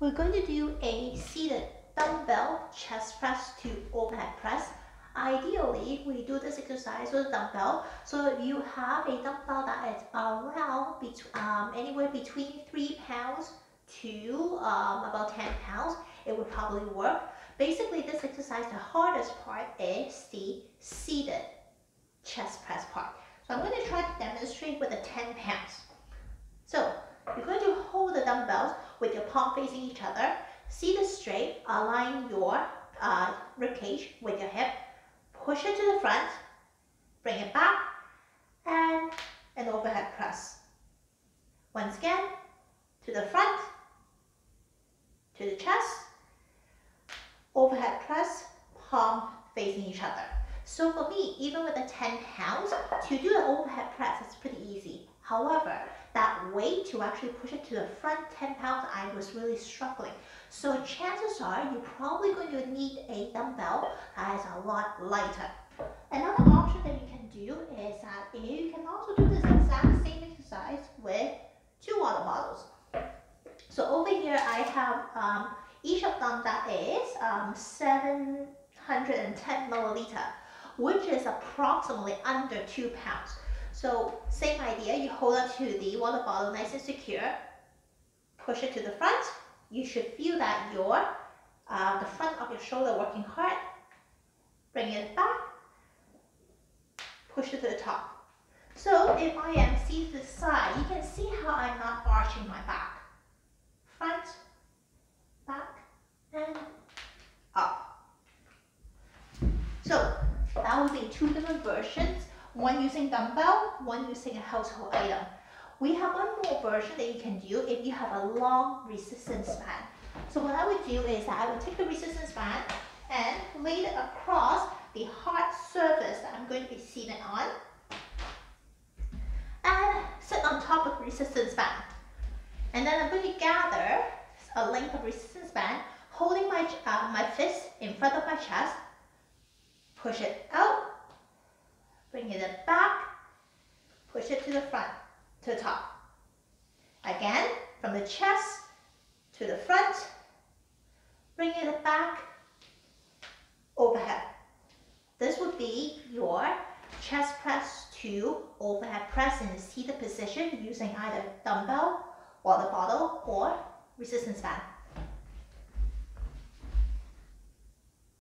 We're going to do a seated dumbbell chest press to overhead press. Ideally, we do this exercise with a dumbbell. So if you have a dumbbell that is around um, anywhere between 3 pounds to um, about 10 pounds, it would probably work. Basically, this exercise, the hardest part is the seated chest press part. So I'm going to try to demonstrate with the 10 pounds. So you're going to hold the dumbbells with your palm facing each other. Seat straight, align your uh, rib cage with your hip. Push it to the front, bring it back, and an overhead press. Once again, to the front, to the chest, overhead press, palm facing each other. So for me, even with the 10 pounds, to do an overhead press, it's pretty easy. However, that weight to actually push it to the front 10 pounds, I was really struggling. So chances are you're probably going to need a dumbbell that is a lot lighter. Another option that you can do is that you can also do this exact same exercise with two water bottles. So over here I have um, each of them that is um, 710 milliliter, which is approximately under two pounds. So same idea, you hold on to the water bottle nice and secure, push it to the front. You should feel that your, uh, the front of your shoulder working hard. Bring it back, push it to the top. So if I am seated to the side, you can see how I'm not arching my back. Front, back, and up. So that would be two different versions one using dumbbell, one using a household item. We have one more version that you can do if you have a long resistance band. So what I would do is I would take the resistance band and lay it across the hard surface that I'm going to be seated on and sit on top of the resistance band. And then I'm going to gather a length of resistance band, holding my, uh, my fist in front of my chest, push it out, Bring it back, push it to the front, to the top. Again, from the chest to the front, bring it back, overhead. This would be your chest press to overhead press in a seated position using either dumbbell, water bottle, or resistance band.